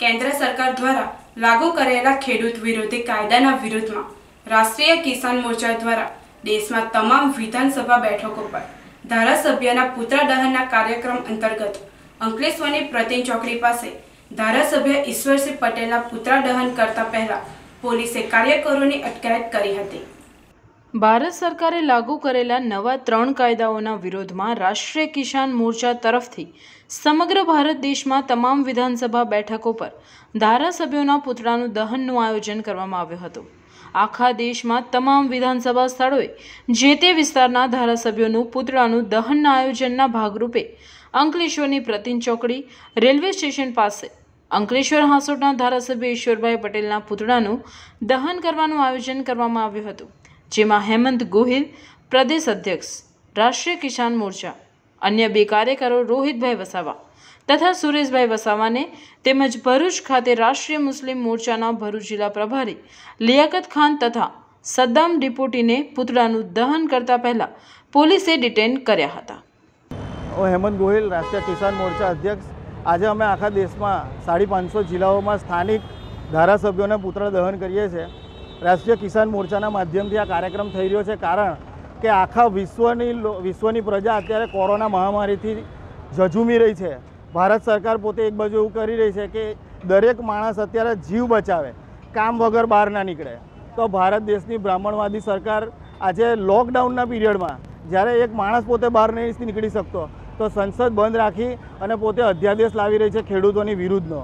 કેન્દ્ર સરકાર દ્વારા લાગુ કરેલા ખેડૂત વિરોધી કાયદાના વિરોધમાં રાષ્ટ્રીય કિસાન મોરચા દ્વારા દેશમાં તમામ વિધાનસભા બેઠકો પર ધારાસભ્યના પુત્ર દહનના કાર્યક્રમ અંતર્ગત અંકલેશ્વરની પ્રતિન ચોકડી પાસે ધારાસભ્ય ઈશ્વરસિંહ પટેલના પુત્ર દહન કરતા પહેલા પોલીસે કાર્યકરોની અટકાયત કરી હતી. ભારત સરકારે લાગુ કરેલા નવા ત્રણ કાયદાઓના વિરોધમાં રાષ્ટ્રીય કિસાન મોરચા તરફથી સમગ્ર ભારત દેશમાં તમામ વિધાનસભા બેઠકો પર ધારાસભ્યોના પૂતળાનું દહનનું આયોજન કરવામાં આવ્યું હતું. આખા દેશમાં તમામ વિધાનસભા સ્થળોએ જે તે વિસ્તારના ધારાસભ્યોનું પૂતળાનું દહનના આયોજનના ભાગરૂપે અંકલેશ્વરની પ્રતિન ચોકડી રેલવે સ્ટેશન પાસે અંકલેશ્વર હાંસોટના ધારાસભ્ય ઈશ્વરભાઈ પટેલના પૂતળાનું દહન કરવાનું આયોજન કરવામાં આવ્યું હતું. જેમાં હેમંત ગોહિલ, પ્રદેશ અધ્યક્ષ, રાષ્ટ્રીય કિસાન મોરચા, અન્ય બે કાર્યકરો રોહિતભાઈ વસાવા તથા સુરેશભાઈ વસાવાને તેમજ ભરૂચ ખાતે રાષ્ટ્રીય મુસ્લિમ મોરચાના ભરૂચ જિલ્લા પ્રભારી લિયાકત ખાન તથા સદ્દામ ડિપોટીને પૂતળાનું દહન કરતા પહેલા પોલીસે ડિટેન કર્યા હતા. હેમંત ગોહિલ, રાષ્ટ્રીય કિસાન મોરચા અધ્યક્ષ. આજે અમે આખા દેશમાં સાડી પાંચસો જિલ્લાઓમાં સ્થાનિક ધારાસભ્યોને પુત્ર દહન કરીએ છીએ. રાષ્ટ્રીય કિસાન મોરચાના માધ્યમથી આ કાર્યક્રમ થઈ રહ્યો છે. કારણ કે આખા વિશ્વની વિશ્વની પ્રજા અત્યારે કોરોના મહામારીથી ઝઝૂમી રહી છે. ભારત સરકાર પોતે એક બાજુ એવું કરી રહી છે કે દરેક માણસ અત્યારે જીવ બચાવે, કામ વગર બહાર ના નીકળે. તો ભારત દેશની બ્રાહ્મણવાદી સરકાર આજે લોકડાઉનના પીરિયડમાં જ્યારે એક માણસ પોતે બહાર નહીં નીકળી શકતો, તો સંસદ બંધ રાખી અને પોતે અધ્યાદેશ લાવી રહી છે ખેડૂતોની વિરુદ્ધનો.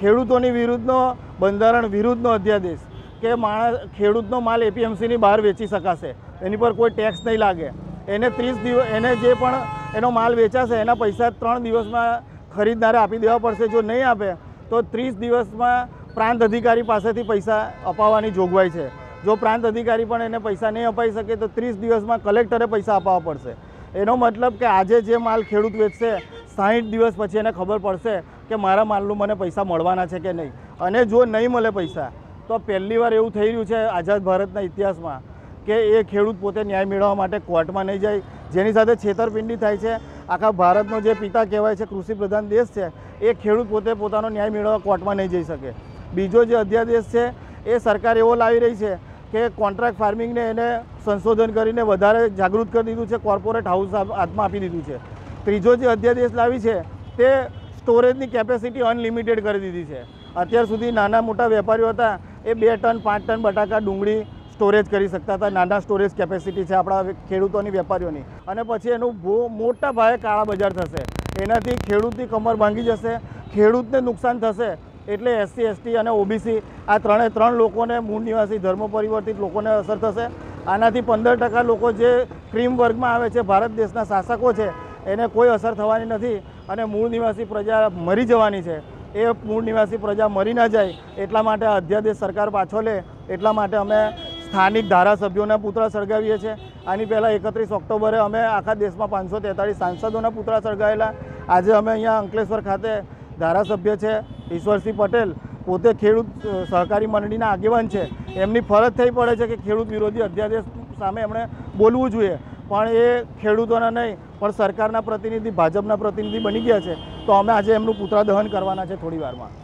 ખેડૂતોની વિરુદ્ધનો, બંધારણ વિરુદ્ધનો અધ્યાદેશ. કે માણસ ખેડૂતનો માલ એપીએમસીની બહાર વેચી શકાશે. એની પર કોઈ ટેક્સ નહીં લાગે. એને ત્રીસ દિવસ, એને જે પણ એનો માલ વેચાશે, એના પૈસા ત્રણ દિવસમાં ખરીદનારે આપી દેવા પડશે. જો નહીં આપે, તો ત્રીસ દિવસમાં પ્રાંત અધિકારી પાસેથી પૈસા અપાવવાની જોગવાઈ છે. જો પ્રાંત અધિકારી પણ એને પૈસા નહીં અપાઈ શકે, તો ત્રીસ દિવસમાં કલેક્ટરે પૈસા અપાવવા પડશે. એનો મતલબ કે આજે જે માલ ખેડૂત વેચશે, સાહીઠ દિવસ પછી એને ખબર પડશે કે મારા માલનું મને પૈસા મળવાના છે કે નહીં. અને જો નહીં મળે પૈસા તો પહેલી વાર એવું થઈ રહ્યું છે આઝાદ ભારતના ઇતિહાસમાં કે એ ખેડૂત પોતે ન્યાય મેળવવા માટે કોર્ટમાં નહીં જાય. જેની સાથે છેતરપિંડી થાય છે. આખા ભારતનો જે પિતા કહેવાય છે કૃષિ પ્રધાન દેશ છે, એ ખેડૂત પોતે પોતાનો ન્યાય મેળવવા કોર્ટમાં નહીં જઈ શકે. બીજો જે અધ્યાદેશ છે, એ સરકાર એવો લાવી રહી છે કે કોન્ટ્રાક્ટ ફાર્મિંગને એને સંશોધન કરીને વધારે જાગૃત કરી દીધું છે, કોર્પોરેટ હાઉસ હાથમાં આપી દીધું છે. ત્રીજો જે અધ્યાદેશ લાવી છે, તે સ્ટોરેજની કેપેસિટી અનલિમિટેડ કરી દીધી છે. અત્યાર સુધી નાના મોટા વેપારીઓ હતા એ બે ટન, પાંચ ટન બટાકા ડુંગળી સ્ટોરેજ કરી શકતા હતા. નાના સ્ટોરેજ કેપેસિટી છે આપણા ખેડૂતોની, વેપારીઓની. અને પછી એનું બહુ મોટા ભાવે કાળા બજાર થશે. એનાથી ખેડૂતની કમર ભાંગી જશે, ખેડૂતને નુકસાન થશે એટલે એસસી એસટી અને ઓબીસી આ ત્રણે, ત્રણ લોકોને મૂળ નિવાસી, ધર્મ પરિવર્તિત લોકોને અસર થશે. આનાથી પંદર ટકા લોકો જે ક્રીમ વર્ગમાં આવે છે, ભારત દેશના શાસકો છે, એને કોઈ અસર થવાની નથી અને મૂળ નિવાસી પ્રજા મરી જવાની છે. એ મૂળ નિવાસી પ્રજા મરી ના જાય એટલા માટે અધ્યાદેશ સરકાર પાછો લે એટલા માટે અમે સ્થાનિક ધારાસભ્યોના પુતળા સળગાવીએ છીએ. આની પહેલાં એકત્રીસ ઓક્ટોબરે અમે આખા દેશમાં પાંચસો તેતાળીસ સાંસદોના પુતળા સળગાવેલા આજે અમે અહીંયા અંકલેશ્વર ખાતે ધારાસભ્ય છે ઈશ્વરસિંહ પટેલ. પોતે ખેડૂત સહકારી મંડળીના આગેવાન છે. એમની ફરજ થઈ પડે છે કે ખેડૂત વિરોધી અધ્યાદેશ સામે એમણે બોલવું જોઈએ. પણ એ ખેડૂતોના નહીં પણ સરકારના પ્રતિનિધિ ભાજપના પ્રતિનિધિ બની ગયા છે તો અમે આજે એમનું પુતળા દહન કરવાના છે થોડી વારમાં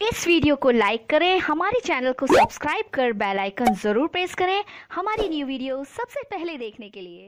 इस वीडियो को लाइक करें हमारे चैनल को सब्सक्राइब कर बेल आइकन जरूर प्रेस करें हमारी न्यू वीडियो सबसे पहले देखने के लिए